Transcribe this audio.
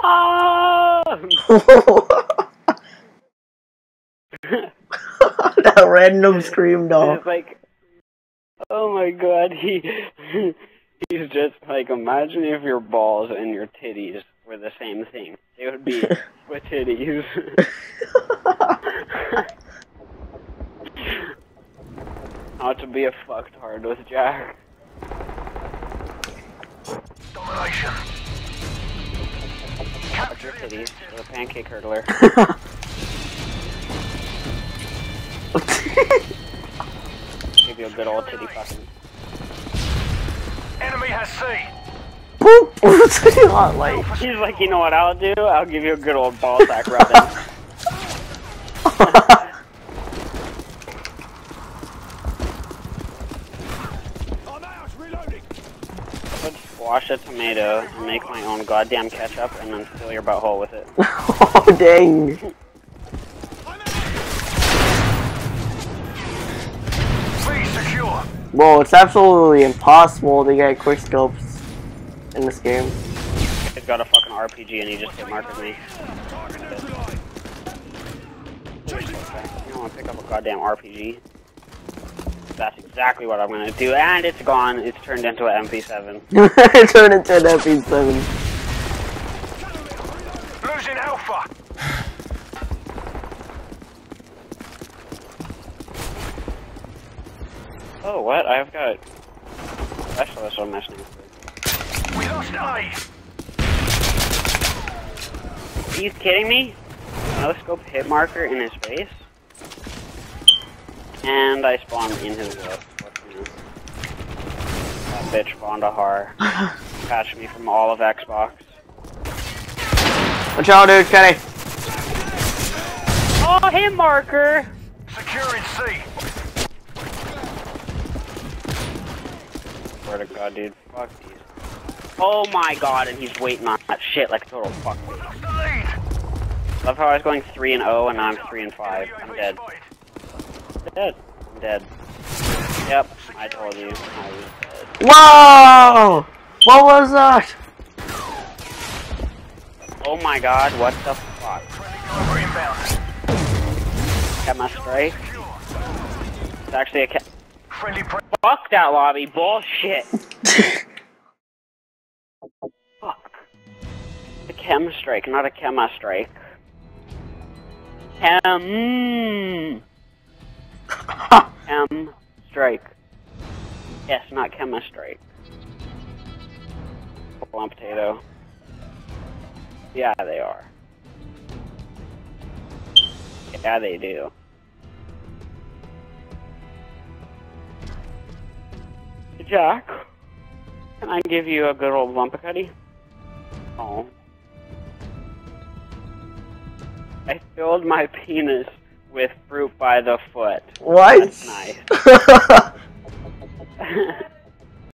That random scream dog. It's like, oh my god, he he's just like, imagine if your balls and your titties were the same thing. They would be with titties. Not to be a fucked hard with Jack. Domination. Fuck your titties. You're a pancake hurdler. Give you a good old titty fucking. Enemy has C. Boop! Not like. He's like, you know what I'll do? I'll give you a good old ball sack rubbing. I'm out. Reloading. Let's a tomato and make my own goddamn ketchup and then fill your butthole with it. oh dang. C secure. Bro, it's absolutely impossible to get quick scopes in this game. He's got a fucking RPG and he just hit marked me. Target neutralized. You don't want to pick up a goddamn RPG? That's exactly what I'm gonna do, and it's gone. It's turned into an MP7. Turn into an MP7. Losing Alpha. Oh, what? I've got specialist on my sniper. We lost A. Are you kidding me? No scope hit marker in his face? And I spawned in his roof. What's new? That bitch spawned a har. Patched me from all of Xbox. Watch out, dude, Kenny. Oh, hit marker! Securing C. Swear to God, dude. Fuck these. Oh my god, and he's waiting on that shit like a total fuckface. Lost the lead. Love how I was going 3 and 0 and now I'm 3 and 5. I'm dead. Dead. I'm dead. Yep, I told you. I was dead. Whoa! What was that? Oh my god, what the fuck? Friendly driver inbound. Cat my strike? It's actually a cat. Fuck that lobby, bullshit! Fuck. A chem strike, not a chema strike. Chem. Chem strike. Yes, not chema strike. Lump potato. Yeah, they are. Yeah, they do. Jack, can I give you a good old lumpicuddy? Oh. I filled my penis with fruit by the foot. What? That's nice.